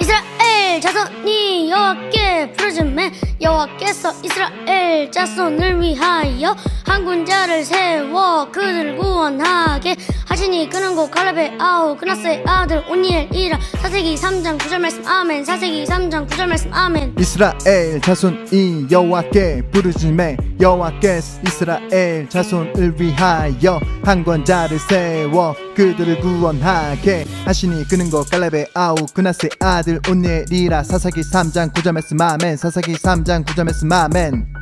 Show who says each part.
Speaker 1: 이스라엘 자손이 여호와께 부르짖매 여호와께서 이스라엘 자손을 위하여 한 군자를 세워 그들을 구원하 게 하시니 그는 곧 갈렙의 아우 그나스의 아들 오니엘이라 사세기 3장 9절 말씀. 아멘. 사세기 3장 9절 말씀. 아멘.
Speaker 2: 이스라엘 자손이 여호와께 부르짖매. 여호와께서 이스라엘 자손을 위하여 한 권자를 세워 그들을 구원하게 하시니 그는 곧 갈렙의 아우 그나스의 아들 온니엘이라 사사기 3장 9절 말씀. 아멘. 사사기 3장 9절 말씀. 아멘